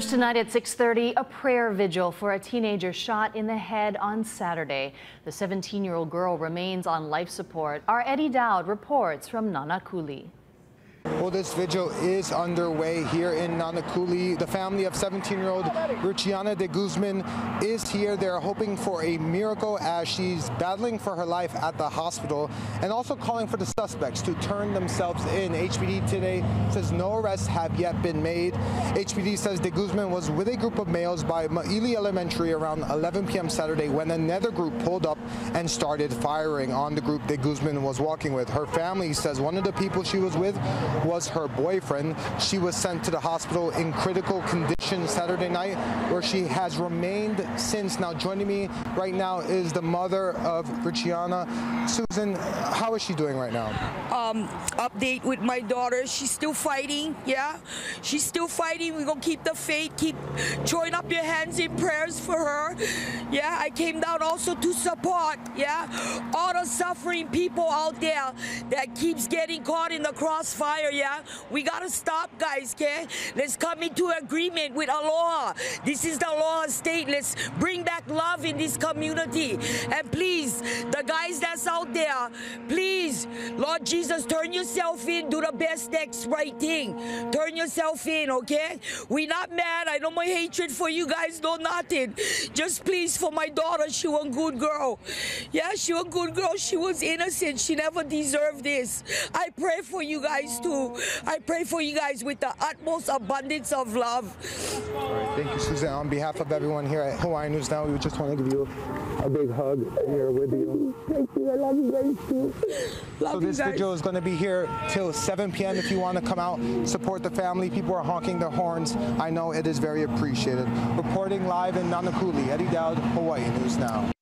Tonight at 6:30, a prayer vigil for a teenager shot in the head on Saturday. The 17-year-old girl remains on life support. Our Eddie Dowd reports from Nanakuli. Well, this vigil is underway here in Nanakuli. The family of 17-year-old Ruchiana de Guzman is here. They're hoping for a miracle as she's battling for her life at the hospital and also calling for the suspects to turn themselves in. HPD today says no arrests have yet been made. HPD says de Guzman was with a group of males by Maili Elementary around 11 p.m. Saturday when another group pulled up and started firing on the group de Guzman was walking with. Her family says one of the people she was with was her boyfriend. She was sent to the hospital in critical condition Saturday night, where she has remained since. Now, joining me right now is the mother of Richiana. Susan, how is she doing right now? Um, update with my daughter. She's still fighting. Yeah, she's still fighting. We're gonna keep the faith. Keep join up your hands in prayers for her. Yeah, I came down also to support. Yeah, all the suffering people out there that keeps getting caught in the crossfire yeah? We gotta stop, guys, okay? Let's come into agreement with Aloha. This is the Aloha state. Let's bring back love in this community. And please, the guys that's out there, please, Lord Jesus, turn yourself in. Do the best next right thing. Turn yourself in, okay? we not mad. I know my hatred for you guys, no nothing. Just please, for my daughter, she was a good girl. Yeah, she was a good girl. She was innocent. She never deserved this. I pray for you guys too. I pray for you guys with the utmost abundance of love. thank you, Susan. On behalf of everyone here at Hawaii News Now, we just want to give you a big hug here with you. Thank you. I love you guys too. Love so this video is going to be here till 7 p.m. If you want to come out, support the family. People are honking their horns. I know it is very appreciated. Reporting live in Nanakuli, Eddie Dowd, Hawaii News Now.